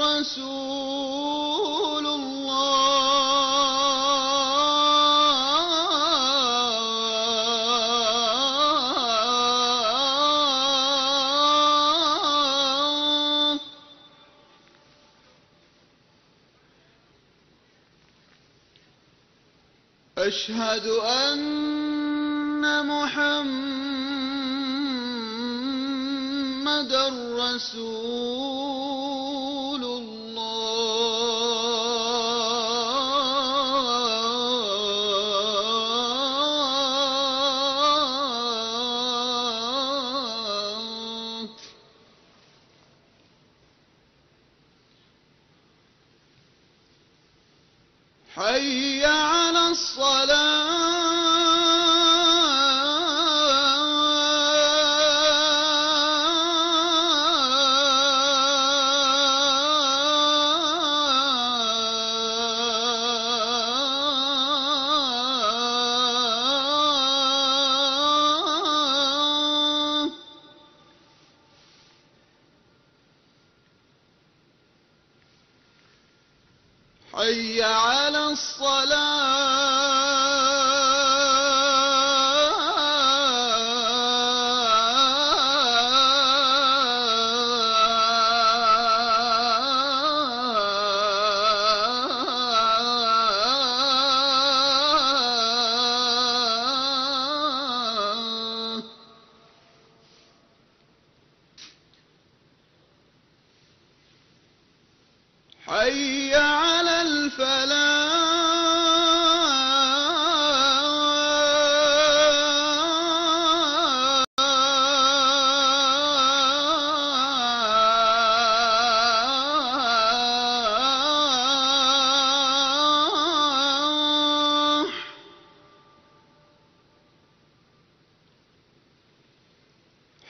رسول الله. أشهد أن محمد رسول حي على الصلاة. حي على الصلاة حي الفلاح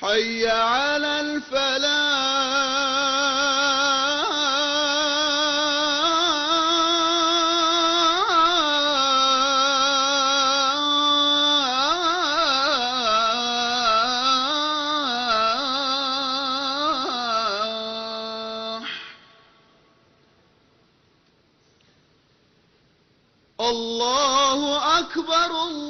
حي على الفلاح. الله أكبر الله